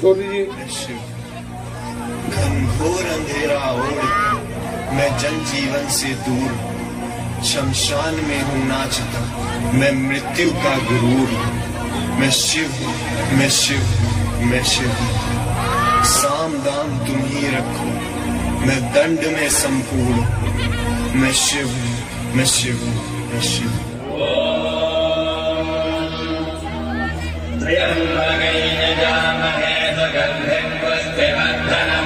छोड़ दीजिए घनघोर अंधेरा ओढ़ मैं जन जीवन से दूर। शमशान में हूँ नाचता मैं मृत्यु का गुरूर मैं शिव मैं शिव मैं शिव। साम दाम तुम ही रखो। मैं दंड में संपूर्ण मैं शिव मैं शिव मैं शिव। त्र्यम्बकेन गर्भिं पुष्टिवर्धनम्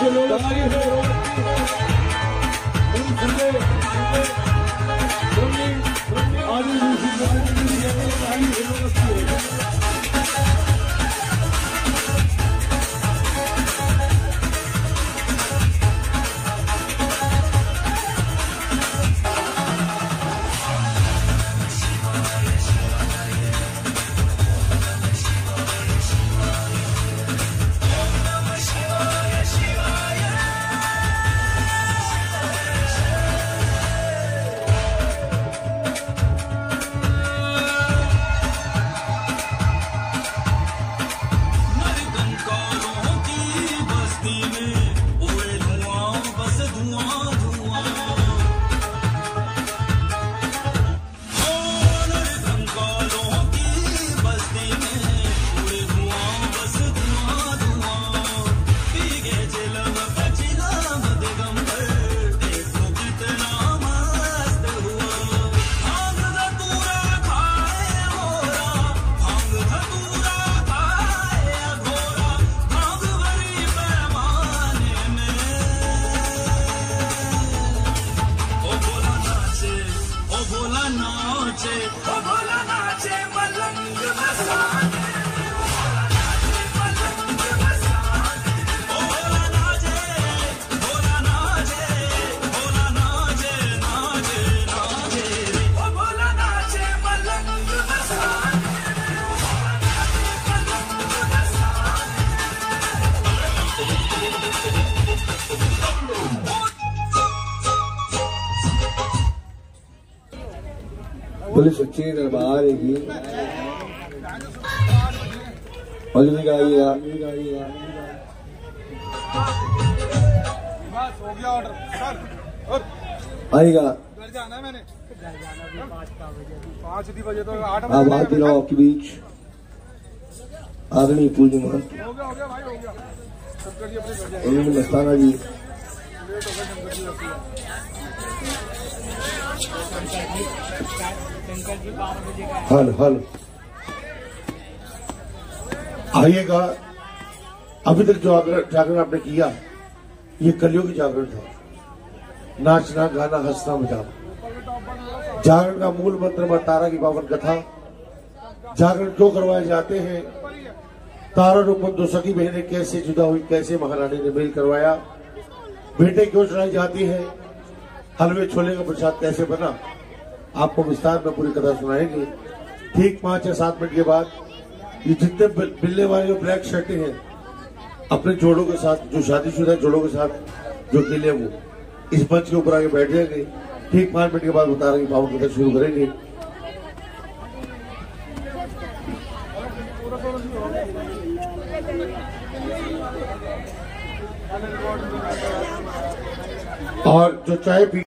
Thank you. पुलिस सच्चे दरबार की और भी गाइएगा बस हो गया ऑर्डर सर और आएगा है तो आपके बीच। आदमी हो हो हो उन्होंने मस्ताना जी। हल हल। आइएगा। अभी तक जो जागरण आपने किया, ये कलियुग जागरण था। नाचना, गाना, हंसना मजाना जागरण का मूल मंत्र माँ तारा की पावन कथा। जागरण क्यों करवाए जाते हैं? तारा रूपन दो सखी बहने कैसे जुदा हुई, कैसे महारानी ने मेल करवाया? बेटे क्यों चढ़ाई जाती है? हलवे छोले का प्रसाद कैसे बना? आपको विस्तार में पूरी कथा सुनाएँगे। ठीक पाँच या सात मिनट के बाद ये जितने मिलने वाले जो ब्लैक शर्टें हैं, अपने जोड़ों के साथ, जो शादीशुदा जोड़ों के साथ जो अकेले हैं वो, इस मंच के ऊपर आगे बैठ जाएँगे। ठीक पाँच मिनट के बाद बता रहे पावन कथा शुरू करेंगे। और जो चाय पी